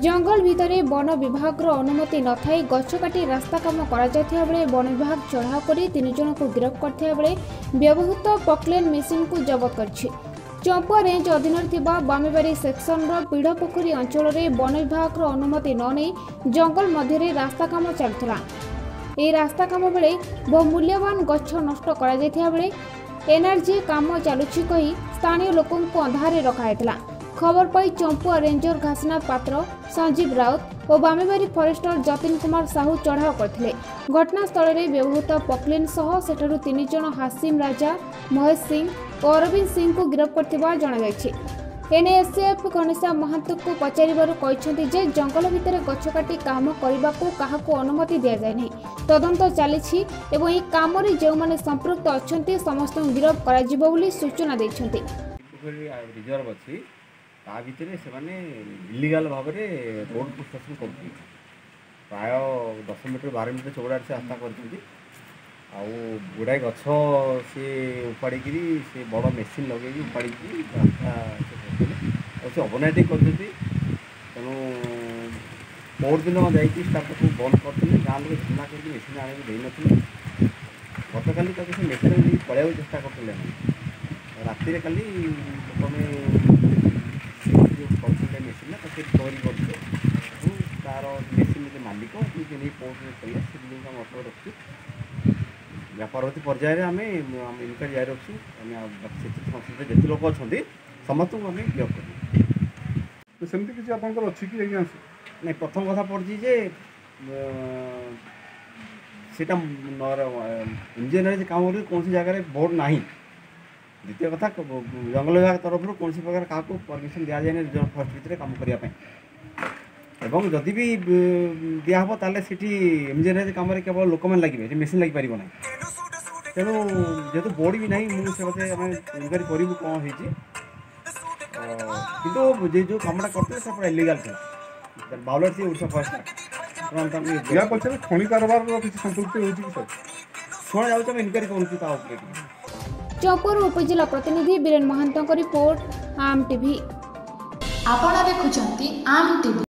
ଜଙ୍ଗଲ ଭିତରେ ବନ ବିଭାଗର ଅନୁମତି ନଥାଇ ଗଛ କାଟି ରାସ୍ତା କାମ କରାଯାଉଥିବା ବେଳେ ବନ ବିଭାଗ ଚଢ଼ାଉ କରି ତିନି ଜଣଙ୍କୁ ଗିରଫ କରିଥିବା ବେଳେ ବ୍ୟବହୃତ ପକ୍ଲେନ୍ ମେସିନ୍କୁ ଜବତ କରିଛି ଚମ୍ପୁଆ ରେଞ୍ଜ ଅଧୀନରେ ଥିବା ବାମିବାରୀ ସେକ୍ସନର ପିଢ଼ପୋଖରୀ ଅଞ୍ଚଳରେ ବନ ବିଭାଗର ଅନୁମତି ନ ନେଇ ଜଙ୍ଗଲ ମଧ୍ୟରେ ରାସ୍ତା କାମ ଚାଲିଥିଲା ଏହି ରାସ୍ତା କାମ ବେଳେ ବହୁ ମୂଲ୍ୟବାନ ଗଛ ନଷ୍ଟ କରାଯାଇଥିବା ବେଳେ ଏନ୍ଆର୍ଜି କାମ ଚାଲୁଛି କହି ସ୍ଥାନୀୟ ଲୋକଙ୍କୁ ଅନ୍ଧାରରେ ରଖାଯାଇଥିଲା খবর পাই চম্পুয়া রেঞ্জর ঘাসনাথ পাত্র সঞ্জীব রাউত ও বামেবাড়ি ফরেষ্টর যতীন কুমার সাহু চড়াও করে ঘটনাস্থলে ব্যবহৃত পকলিন সহ সেঠার তিনজন হাসিম রাজা মহেশ সিং ও অরবিন্দ সিং গিরফ করে এনে এনএএসএফ ঘনিষা মহান্তকু পচারিবার যে জঙ্গল ভিতরে গছ কাটি কাম করা কাহক অনুমতি দিয়া যায় না তদন্ত চালছি এবং এই কামরে যে সম্পৃক্ত অনেক সমস্ত গিরফ করা সূচনা দিয়েছেন রিজর্ভ অছি ତା ଭିତରେ ସେମାନେ ଇଲିଗାଲ୍ ଭାବରେ ରୋଡ଼୍ କନଷ୍ଟ୍ରକ୍ସନ୍ କରୁଛନ୍ତି ପ୍ରାୟ ଦଶ ମିଟର ବାର ମିଟର ଚଉଡ଼ାରେ ସେ ରାସ୍ତା କରିଛନ୍ତି ଆଉ ଗୁଡ଼ାଏ ଗଛ ସେ ଉପାଡ଼ିକିରି ସେ ବଡ଼ ମେସିନ୍ ଲଗେଇକି ଉପାଡ଼ିକି ରାସ୍ତା ସେ କରୁଛନ୍ତି ଆଉ ସେ ଓଭରନାଇଟ୍ କରିଛନ୍ତି ତେଣୁ ପରଦିନ ଯାଇକି ତାକୁ ବନ୍ଦ କରିଥିଲେ ଗାଁ ଲୋକ ଝାମା କରିକି ମେସିନ୍ ଆଣିକି ଦେଇନଥିଲେ ଗତକାଲି ତାକୁ ସେ ମେସିନ୍ ନେଇକି ପଳେଇବାକୁ ଚେଷ୍ଟା କରିଥିଲେ ରାତିରେ କାଲି ଲୋକମାନେ ଷ୍ଟୋର୍ କରୁଛୁ ତା'ର ମେସିନ୍ ମାଲିକ ନିଜେ ନେଇ ପହଞ୍ଚି କଲେ ସେ ଜିନିଷ ଆମେ ଅଟକ ରଖୁଛୁ ପରବର୍ତ୍ତୀ ପର୍ଯ୍ୟାୟରେ ଆମେ ଆମେ ଇନକ୍ୱାରି ଜାରି ରଖୁଛୁ ଆମେ ସେଥିରେ ଯେତେ ଲୋକ ଅଛନ୍ତି ସମସ୍ତଙ୍କୁ ଆମେ ଗିରଫ କରିବୁ ସେମିତି କିଛି ଆପଣଙ୍କର ଅଛି କି ଆଜ୍ଞା ନାଇଁ ପ୍ରଥମ କଥା ପଡ଼ିଛି ଯେ ସେଇଟା ଇଞ୍ଜିନିୟରିଂ କାମ କରୁଛି କୌଣସି ଜାଗାରେ ବୋର୍ଡ଼ ନାହିଁ द्वितीय कथ जंगल विभाग तरफ कौन प्रकार क्या परमिशन दि जाए फरेस्ट भितर कम करने जदि भी दिह इंजीनियर कम केवल लोक मैंने लगे मेसीन लग पार ना तेणु जेहतु बोर्ड भी नहीं मुझे इनक्वारी करूँ कौन हो कि जो कमटा करते पूरा इलिगाल बावलेट सी ओडा फरेस्ट पचार खी कारबार किसी संपुक्त हो सर शुणा जाऊँच इनक्वारी करूँ ଚମ୍ପରୁ ଉପଜିଲ୍ଲା ପ୍ରତିନିଧି ବୀରେନ ମହାନ୍ତଙ୍କ ରିପୋର୍ଟ ଆମ୍ ଟିଭି ଆପଣ ଦେଖୁଛନ୍ତି ଆମ୍ ଟିଭି